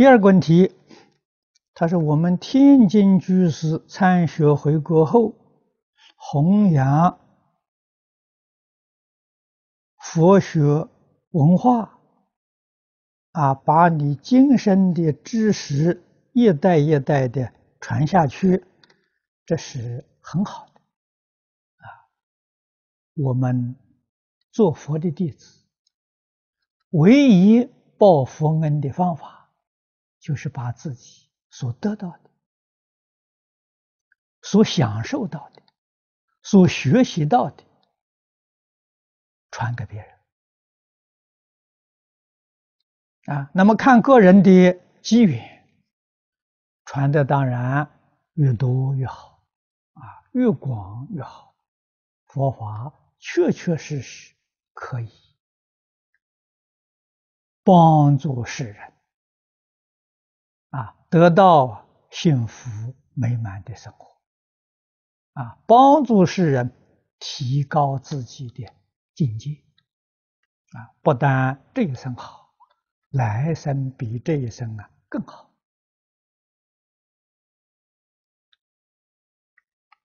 第二个问题，他说我们天津居士参学回国后，弘扬佛学文化，啊，把你今生的知识一代一代的传下去，这是很好的，啊，我们做佛的弟子，唯一报佛恩的方法。就是把自己所得到的、所享受到的、所学习到的传给别人啊。那么看个人的机缘，传的当然越多越好啊，越广越好。佛法确确实实可以帮助世人。啊，得到幸福美满的生活，啊，帮助世人提高自己的境界，啊，不但这一生好，来生比这一生啊更好。